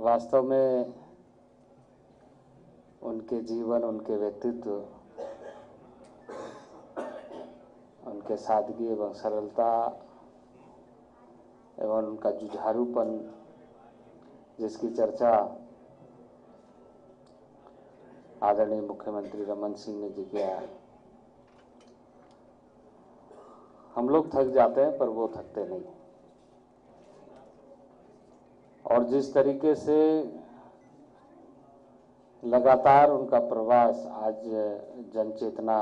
वास्तव में उनके जीवन, उनके व्यक्तित्व, उनके सादगी एवं सरलता एवं उनका जुझारूपन जिसकी चर्चा आदरणीय मुख्यमंत्री रमन सिंह ने जी किया है। हम लोग थक जाते हैं, पर वो थकते नहीं। और जिस तरीके से लगातार उनका प्रवास आज जन चेतना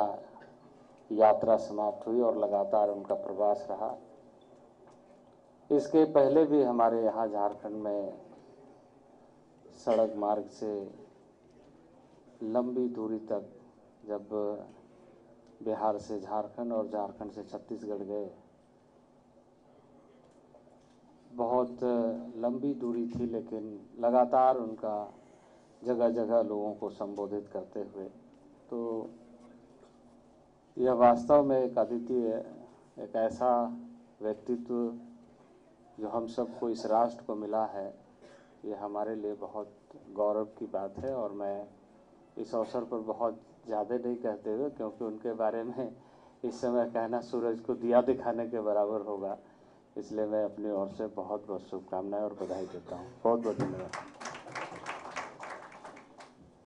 यात्रा समाप्त हुई और लगातार उनका प्रवास रहा। इसके पहले भी हमारे यहाँ झारखंड में सड़क मार्ग से लंबी दूरी तक जब बिहार से झारखंड और झारखंड से छत्तीसगढ़ गए, बहुत लंबी दूरी थी, लेकिन लगातार उनका जगह जगह लोगों को संबोधित करते हुए। तो यह वास्तव में एक अद्वितीय, एक ऐसा व्यक्तित्व जो हम सबको इस राष्ट्र को मिला है, ये हमारे लिए बहुत गौरव की बात है और मैं इस अवसर पर बहुत ज़्यादा नहीं कहते हुए, क्योंकि उनके बारे में इस समय कहना सूरज को दिया दिखाने के बराबर होगा। इसलिए मैं अपनी ओर से बहुत बहुत शुभकामनाएँ और बधाई देता हूँ। बहुत बहुत धन्यवाद।